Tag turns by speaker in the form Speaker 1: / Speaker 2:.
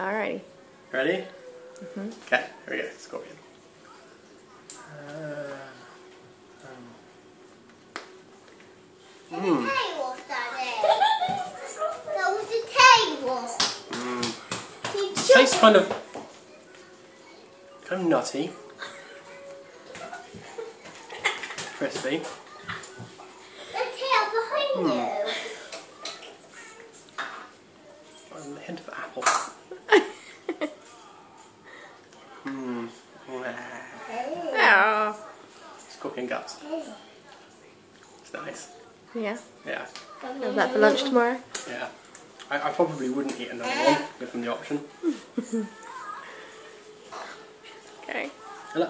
Speaker 1: Alrighty.
Speaker 2: Ready? Mm-hmm. Okay, here we go. Scorpion. Uh,
Speaker 3: The tail, Daddy. That was the tail.
Speaker 2: mm. Tastes kind of kind of nutty, crispy.
Speaker 3: The tail behind you.
Speaker 2: and A hint of apple. Hmm.
Speaker 1: Oh.
Speaker 2: Scorpion guts. It's nice.
Speaker 1: Yeah.
Speaker 2: Yeah.
Speaker 1: Have that for lunch tomorrow.
Speaker 2: Yeah. I, I probably wouldn't eat another one, given the option.
Speaker 1: Okay.
Speaker 2: Hello.